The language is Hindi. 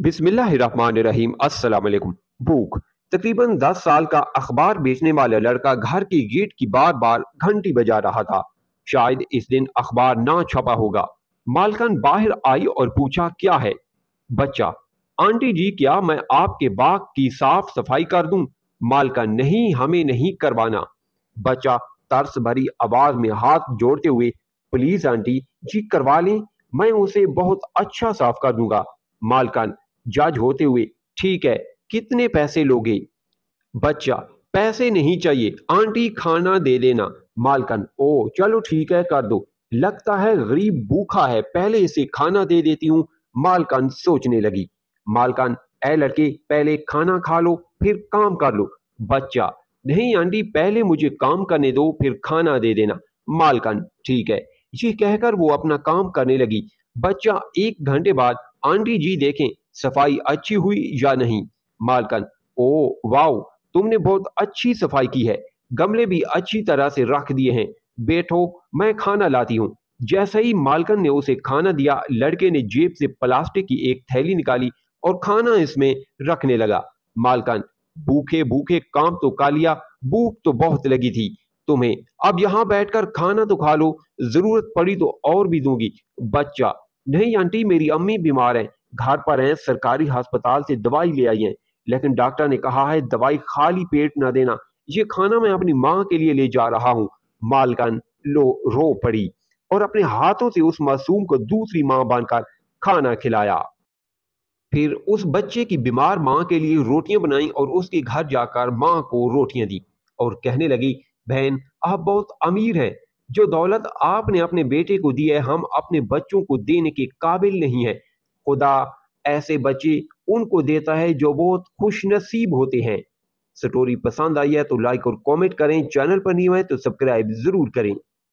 अस्सलाम वालेकुम भूख, तकरीबन दस साल का अखबार बेचने वाला लड़का घर की गेट की बार बार घंटी बजा रहा था। शायद इस दिन अखबार ना छपा होगा। मालकन बाहर आई और पूछा, क्या है? बच्चा, आंटी जी, क्या मैं आपके बाग की साफ़ सफ़ाई कर दूँ? मालकन, नहीं, हमें नहीं करवाना। बच्चा तरस भरी आवाज़ में हाथ जोड़ते हुए, प्लीज़ आंटी जी, करवा लें, मैं उसे बहुत अच्छा साफ़ कर दूँगा। मालकन जज होते हुए, ठीक है, कितने पैसे लोगे? बच्चा, पैसे नहीं चाहिए, आंटी खाना दे देना। मालकन, ओ, चलो ठीक है, कर दो। लगता है गरीब भूखा है, पहले इसे खाना दे देती हूँ। मालकन सोचने लगी। मालकन ए लड़के, पहले खाना खा लो, फिर काम कर लो। बच्चा, नहीं आंटी, पहले मुझे काम करने दो, फिर खाना दे देना। मालकन, ठीक है। ये कहकर वो अपना काम करने लगी। बच्चा, एक घंटे बाद, आंटी जी, देखें सफ़ाई अच्छी हुई या नहीं? मालकन, ओ, वाओ, तुमने बहुत अच्छी सफ़ाई की है। गमले भी अच्छी तरह से रख दिए हैं। बैठो, मैं खाना लाती हूँ। जैसे ही मालकन ने उसे खाना दिया, लड़के ने जेब से प्लास्टिक की एक थैली निकाली और खाना इसमें रखने लगा। मालकन भूखे भूखे काम तो का लिया, भूख तो बहुत लगी थी। तुम्हें अब यहाँ बैठकर खाना तो खा लो, ज़रूरत पड़ी तो और भी दूँगी। बच्चा, नहीं आंटी, मेरी अम्मी बीमार है। घर पर हैं, सरकारी अस्पताल से दवाई ले आई है। लेकिन डॉक्टर ने कहा है, दवाई खाली पेट न देना, ये खाना मैं अपनी माँ के लिए ले जा रहा हूँ। मालकन लो, रो पड़ी और अपने हाथों से उस मासूम को दूसरी माँ बनकर खाना खिलाया। फिर उस बच्चे की बीमार माँ के लिए रोटियाँ बनाई और उसके घर जाकर माँ को रोटियाँ दी और कहने लगी, बहन, आप बहुत अमीर हैं। जो दौलत आपने अपने बेटे को दी है, हम अपने बच्चों को देने के काबिल नहीं है। खुदा ऐसे बच्चे उनको देता है जो बहुत खुश नसीब होते हैं। स्टोरी पसंद आई है तो लाइक और कमेंट करें, चैनल पर नहीं हुए तो सब्सक्राइब ज़रूर करें।